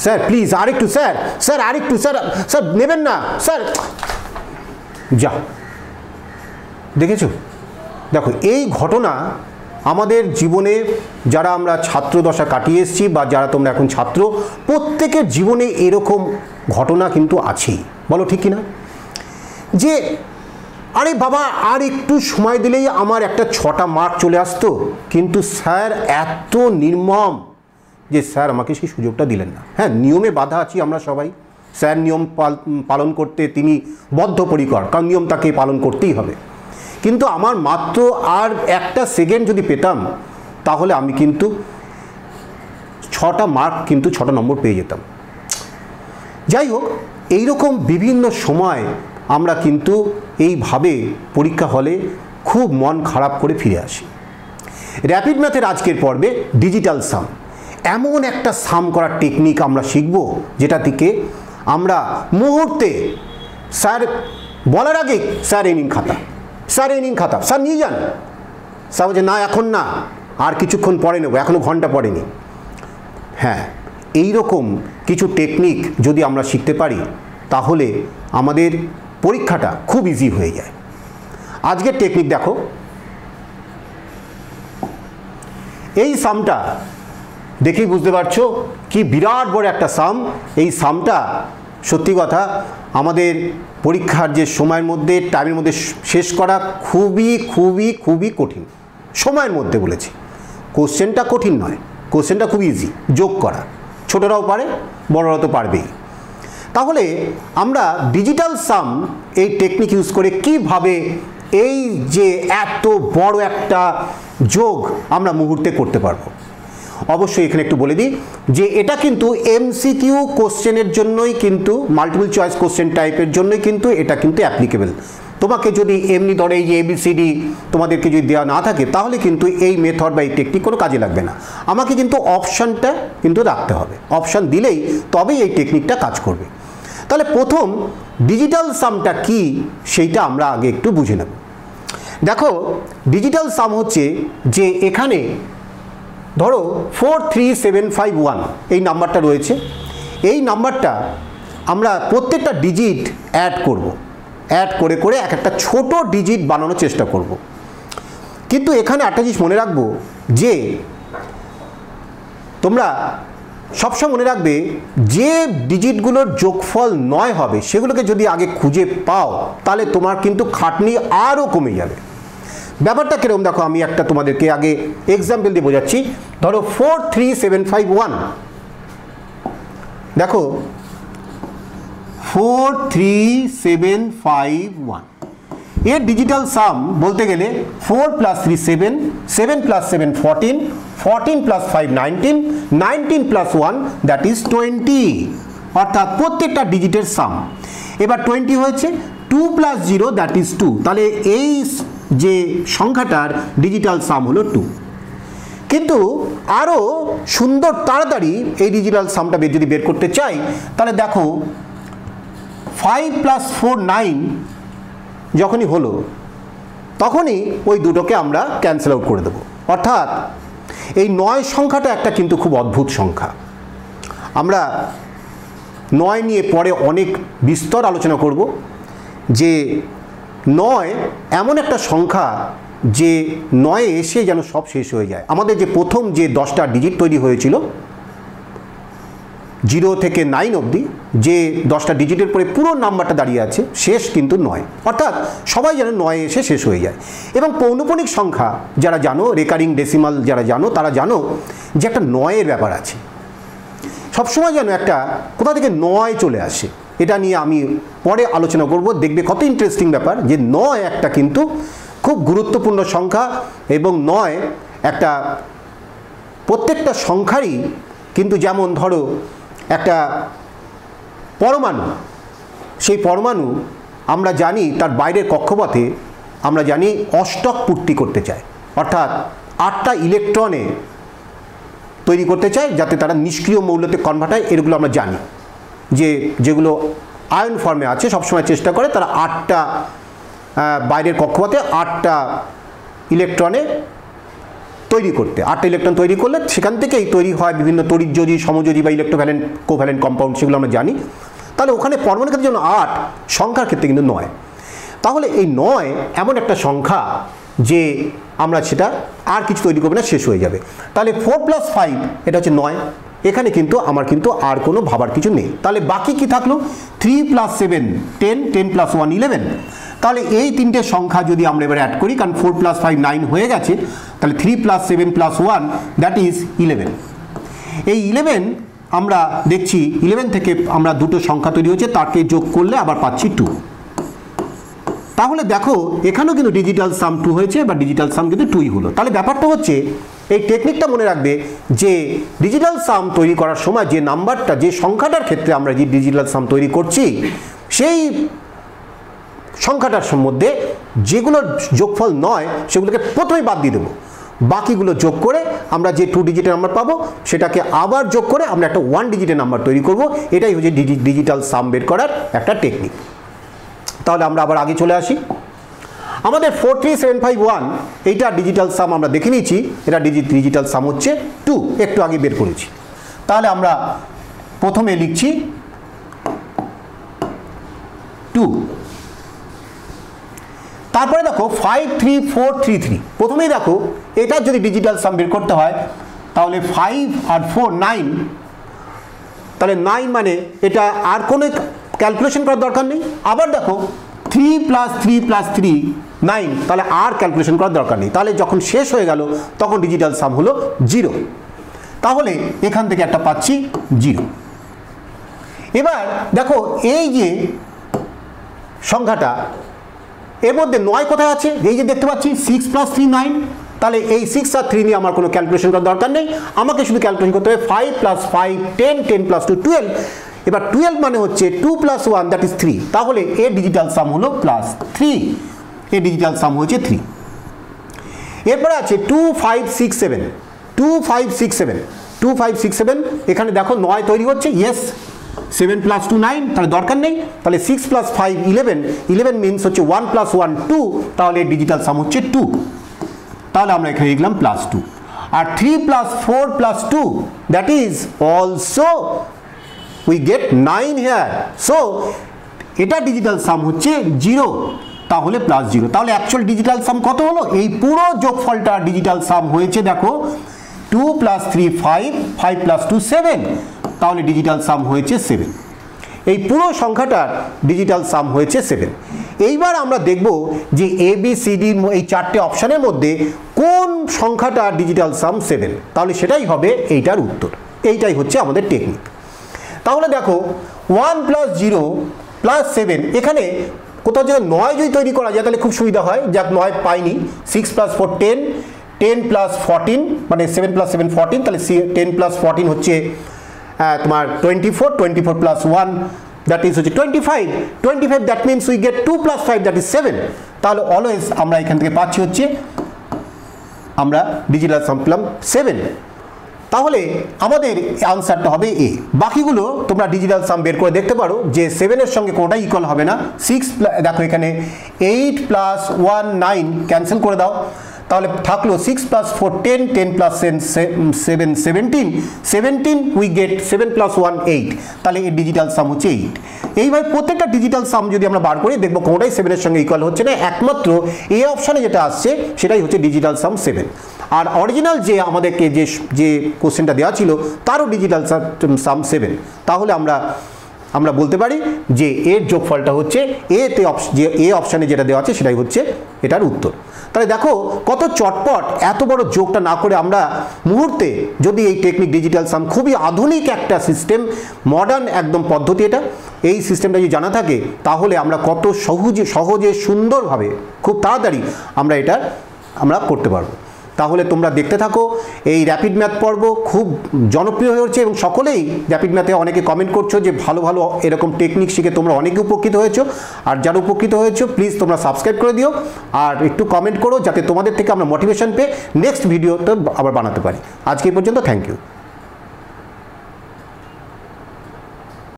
Sir please আরেকটু, sir sir, আরেকটু, sir sir, নেবেন না, স্যার। যা। দেখেছ? দেখো, এই ঘটনা আমাদের জীবনে যারা আমরা ছাত্র দশা কাটিয়ে এসেছি বা যারা তোমরা এখন ছাত্র, প্রত্যেকের জীবনে এরকম ঘটনা কিন্তু আছেই। বলো, ঠিক কিনা? যে, আরে বাবা, আর একটু সময় দিলেই আমার একটা ছটা মার্ক চলে আসতো, কিন্তু স্যার, এত নির্মম। যে স্যার আমাকে সেই সুযোগটা দিলেন না। হ্যাঁ নিয়মে বাধা আছি আমরা সবাই। স্যার নিয়ম পাল- পালন করতে তিনি বদ্ধপরিকর, কারণ নিয়ম তাকে পালন করতেই হবে। কিন্তু আমার মাত্র আর একটা সেকেন্ড যদি পেতাম, তাহলে আমি কিন্তু ছটা মার্ক কিন্তু ছটা নম্বর পেয়ে যেতাম। যাই হোক, এইরকম বিভিন্ন সময় আমরা কিন্তু এইভাবে পরীক্ষা হলে খুব মন খারাপ করে ফিরে আসি। র্যাপিড ম্যাথের আজকের পর্বে ডিজিটাল সাম এমন একটা সাম করার টেকনিক আমরা শিখব, যেটা থেকে আমরা মুহূর্তে স্যার বলার আগে স্যার এই নিন খাতা, স্যার এই নিন খাতা, স্যার নিয়ে যান। স্যার বলছে, না, এখন না, আর কিছুক্ষণ পরে নেব এখনও ঘণ্টা পড়েনি। হ্যাঁ এই রকম কিছু টেকনিক যদি আমরা শিখতে পারি, তাহলে আমাদের পরীক্ষাটা খুব ইজি হয়ে যায়। আজকের টেকনিক দেখো। এই সামটা দেখেই বুঝতে পারছ কি বিরাট বড় একটা সাম। এই সামটা, সত্যি কথা, আমাদের পরীক্ষার যে সময়ের মধ্যে, টাইমের মধ্যে শেষ করা খুবই খুবই খুবই কঠিন। সময়ের মধ্যে বলেছি। কোশ্চেনটা কঠিন নয়, কোশ্চেনটা খুব ইজি যোগ করা। ছোটরাও পারে বড়রা তো পারবেই। তাহলে আমরা ডিজিটাল সাম এই টেকনিক ইউজ করে কীভাবে এই যে এত বড় একটা যোগ আমরা মুহূর্তে করতে পারব? অবশ্যই এখানে একটু বলে দিই যে এটা কিন্তু এমসিকিউ কোশ্চেনের জন্যই কিন্তু মাল্টিপল চয়েস কোশ্চেন টাইপের জন্যই কিন্তু এটা কিন্তু অ্যাপ্লিকেবল তোমাকে যদি এমনি ধরে এই যে এবিসিডি তোমাদেরকে যদি দেওয়া না থাকে, তাহলে কিন্তু এই মেথড বা এই টেকনিক কোনো কাজে লাগবে না। আমাকে কিন্তু অপশানটা কিন্তু রাখতে হবে। অপশান দিলেই তবেই এই টেকনিকটা কাজ করবে। তাহলে প্রথম ডিজিটাল সামটা কি সেইটা আমরা আগে একটু বুঝে নেব। দেখো ডিজিটাল সাম হচ্ছে যে এখানে ধরো four three seven five one এই নাম্বারটা রয়েছে। এই নাম্বারটা আমরা প্রত্যেকটা ডিজিট অ্যাড করব। অ্যাড করে করে এক একটা ছোট ডিজিট বানানোর চেষ্টা করব। কিন্তু এখানে একটা জিনিস মনে রাখব যে, তোমরা সবসময় মনে রাখবে যে ডিজিটগুলোর যোগফল নয় হবে, সেগুলোকে যদি আগে খুঁজে পাও, তাহলে তোমার কিন্তু খাটনি আরও কমে যাবে। ব্যাপারটা কীরকম? দেখো, আমি একটা তোমাদেরকে আগে এক্সাম্পল দিয়ে বোঝাচ্ছি। ধরো four three seven five one দেখো ফোর থ্রি সেভেন ফাইভ ওয়ানের ডিজিটাল সাম বলতে গেলে four plus three seven seven plus seven fourteen fourteen plus five nineteen nineteen plus one that is twenty অর্থাৎ প্রত্যেকটা ডিজিটের সাম এবার টোয়েন্টি হয়েছে two plus zero that is two তাহলে এই যে সংখ্যাটার ডিজিটাল সাম হলো টু কিন্তু আরও সুন্দর তাড়াতাড়ি এই ডিজিটাল সামটা যদি বের করতে চাই, তাহলে দেখো ফাইভ প্লাস ফোর নাইন যখনই হলো, তখনই ওই দুটোকে আমরা ক্যান্সেল আউট করে দেবো। অর্থাৎ এই নয় সংখ্যাটা একটা কিন্তু খুব অদ্ভুত সংখ্যা। আমরা নয় নিয়ে পরে অনেক বিস্তর আলোচনা করব যে নয়, এমন একটা সংখ্যা যে নয়ে এসে যেন সব শেষ হয়ে যায়। আমাদের যে প্রথম যে দশটা ডিজিট তৈরি হয়েছিল জিরো থেকে নাইন অবধি যে দশটা ডিজিটের পরে পুরো নাম্বারটা দাঁড়িয়ে আছে, শেষ কিন্তু নয়। অর্থাৎ সবাই যেন নয় এসে শেষ হয়ে যায়। এবং পৌনপণিক সংখ্যা যারা জানো রেকারিং ডেসিমাল যারা জানো, তারা জানো যে একটা নয়ের ব্যাপার আছে। সবসময় যেন একটা কোথা থেকে নয় চলে আসে। এটা নিয়ে আমি পরে আলোচনা করব। দেখবে কত ইন্টারেস্টিং ব্যাপার যে নয় একটা কিন্তু খুব গুরুত্বপূর্ণ সংখ্যা এবং নয় একটা প্রত্যেকটা সংখ্যারই কিন্তু যেমন ধরো একটা পরমাণু, সেই পরমাণু আমরা জানি তার বাইরের কক্ষপথে আমরা জানি অষ্টক পূর্তি করতে চায়। অর্থাৎ আটটা ইলেকট্রনে তৈরি করতে চায় যাতে তারা নিষ্ক্রিয় মৌলতে কনভার্ট হয়, এগুলো আমরা জানি। যে যেগুলো আয়ন ফর্মে আছে, সবসময় চেষ্টা করে তারা আটটা বাইরের কক্ষপথে আটটা ইলেকট্রনে তৈরি করতে। আটটা ইলেকট্রন তৈরি করলে সেখান থেকেই তৈরি হয় বিভিন্ন তড়িৎযোজী সমযোজী বা ইলেকট্রোভ্যালেন্ট কোভ্যালেন্ট কম্পাউন্ড সেগুলো আমরা জানি। তাহলে ওখানে পরমাণু ক্ষেত্রে যেন আট, সংখ্যার ক্ষেত্রে কিন্তু নয়। তাহলে এই নয় এমন একটা সংখ্যা যে আমরা সেটা আর কিছু তৈরি করবে না, শেষ হয়ে যাবে। তাহলে ফোর প্লাস ফাইভ এটা হচ্ছে নয়। এখানে কিন্তু আমার কিন্তু আর কোনো ভাবার কিছু নেই। তাহলে বাকি কি থাকল? Three plus seven ten ten plus one eleven তাহলে এই তিনটে সংখ্যা যদি আমরা এবার অ্যাড করি, কারণ ফোর প্লাস ফাইভ নাইন হয়ে গেছে, তাহলে three plus seven plus one that is eleven এই ইলেভেন আমরা দেখছি ইলেভেন থেকে আমরা দুটো সংখ্যা তৈরি হচ্ছে তাকে যোগ করলে আবার পাচ্ছি টু তাহলে দেখো, এখানেও কিন্তু ডিজিটাল সাম টু হয়েছে বা ডিজিটাল সাম কিন্তু টুই হলো। তাহলে ব্যাপারটা হচ্ছে, এই টেকনিকটা মনে রাখবে যে ডিজিটাল সাম তৈরি করার সময় যে নাম্বারটা যে সংখ্যাটার ক্ষেত্রে আমরা যে ডিজিটাল সাম তৈরি করছি, সেই সংখ্যাটার মধ্যে যেগুলোর যোগফল নয়, সেগুলোকে প্রথমেই বাদ দিয়ে দেবো। বাকিগুলো যোগ করে আমরা যে টু ডিজিটের নাম্বার পাবো, সেটাকে আবার যোগ করে আমরা একটা ওয়ান ডিজিটের নাম্বার তৈরি করব। এটাই হচ্ছে ডিজিটাল সাম বের করার একটা টেকনিক তাহলে আমরা আবার আগে চলে আসি। আমাদের four three seven five one এইটা ডিজিটাল সাম আমরা দেখে নিয়েছি, এটা ডিজিটাল সাম হচ্ছে টু একটু আগে বের করেছি। তাহলে আমরা প্রথমে লিখছি টু তারপরে দেখো five three four three three প্রথমেই দেখো এটা যদি ডিজিটাল সাম বের করতে হয়, তাহলে ফাইভ আর ফোর নাইন তাহলে নাইন মানে এটা আর কোনো ক্যালকুলেশন করার দরকার নেই। আবার দেখো three plus three plus three nine তাহলে আর ক্যালকুলেশন করার দরকার নেই। তাহলে যখন শেষ হয়ে গেল, তখন ডিজিটাল সাম হলো জিরো তাহলে এখান থেকে একটা পাচ্ছি জিরো এবার দেখো, এই যে সংখ্যাটা, এর মধ্যে নয় কোথায় আছে? এই যে দেখতে পাচ্ছি সিক্স প্লাস থ্রি নাইন তাহলে এই সিক্স আর থ্রি নিয়ে আমার কোনো ক্যালকুলেশন করার দরকার নেই। আমাকে শুধু ক্যালকুলেশন করতে হবে five plus five ten ten plus two twelve এবার টুয়েলভ মানে হচ্ছে two plus one that is three তাহলে এর ডিজিটাল সাম হলো প্লাস থ্রি এর ডিজিটাল সাম হচ্ছে থ্রি এরপরে আছে two five six seven two five six seven two five six seven এখানে দেখো নয় তৈরি হচ্ছে yes seven plus two nine তাহলে দরকার নেই। তাহলে six plus five eleven eleven means হচ্ছে ওয়ান প্লাস ওয়ান টু তাহলে ডিজিটাল সাম হচ্ছে টু তাহলে আমরা এখানে লিখলাম plus two R three plus four plus two that is also we get nine here so এটা ডিজিটাল সাম হচ্ছে zero তাহলে প্লাস জিরো তাহলে অ্যাকচুয়াল ডিজিটাল সাম কত হলো? এই পুরো যোগফলটা ডিজিটাল সাম হয়েছে, দেখো two plus three five five plus two seven তাহলে ডিজিটাল সাম হয়েছে সেভেন এই পুরো সংখ্যাটার ডিজিটাল সাম হয়েছে সেভেন এইবার আমরা দেখব যে এ বি এই চারটে অপশানের মধ্যে কোন সংখ্যাটা ডিজিটাল সাম সেভেন তাহলে সেটাই হবে এইটার উত্তর। এইটাই হচ্ছে আমাদের টেকনিক তাহলে দেখো one plus zero plus seven এখানে কোথাও যদি নয় যদি তৈরি করা যায়, তাহলে খুব সুবিধা হয়। যাক, নয় পাইনি। Six plus four ten ten plus fourteen মানে সেভেন প্লাস সেভেন ফোরটিন তাহলে টেন প্লাস ফোরটিন হচ্ছে তোমার twenty four twenty four plus one that is হচ্ছে twenty five twenty five that means we get two plus five that is seven তাহলে always আমরা এখান থেকে পাচ্ছি হচ্ছে, আমরা ডিজিটাল সাম সেভেন তাহলে আমাদের আনসারটা হবে এ বাকিগুলো তোমরা ডিজিটাল সাম বের করে দেখতে পারো যে সেভেনের সঙ্গে কোনোটাই ইকুয়াল হবে না। সিক্স দেখো এখানে eight plus one nine cancel করে দাও। তাহলে থাকল six plus four ten ten plus seven seventeen seventeen we get seven plus one eight তাহলে এই ডিজিটাল সাম হচ্ছে এইট এইভাবে প্রত্যেকটা ডিজিটাল সাম যদি আমরা বার করি, দেখব কোনোটাই সেভেনের সঙ্গে ইকুয়াল হচ্ছে না, একমাত্র এ অপশানে যেটা আসছে, সেটাই হচ্ছে ডিজিটাল সাম সেভেন আর অরিজিনাল যে আমাদেরকে যে যে কোশ্চেনটা দেওয়া ছিল, তারও ডিজিটাল সাম সেভেন তাহলে আমরা আমরা বলতে পারি যে এর যোগফলটা হচ্ছে এ এতে যে এ অপশানে যেটা দেওয়া আছে সেটাই হচ্ছে এটার উত্তর। তাহলে দেখো কত চটপট এত বড় যোগটা না করে আমরা মুহূর্তে যদি এই টেকনিক ডিজিটাল সাম খুবই আধুনিক একটা সিস্টেম মডার্ন একদম পদ্ধতি এটা, এই সিস্টেমটা যদি জানা থাকে, তাহলে আমরা কত সহজে সহজে, সুন্দরভাবে, খুব তাড়াতাড়ি আমরা এটা আমরা করতে পারব। তাহলে তোমরা দেখতে থাকো। এই র্যাপিড ম্যাথ পর্ব খুব জনপ্রিয় হয়ে উঠছে এবং সকলেই র্যাপিড ম্যাথে অনেকে কমেন্ট করছ যে ভালো ভালো এরকম টেকনিক শিখে তোমরা অনেকে উপকৃত হয়েছো। আর যারা উপকৃত হয়েছো প্লিজ তোমরা সাবস্ক্রাইব করে দিও। আর একটু কমেন্ট করো যাতে তোমাদের থেকে আমরা মোটিভেশন পেয়ে নেক্সট ভিডিও তো আবার বানাতে পারি। আজকে পর্যন্ত থ্যাংক ইউ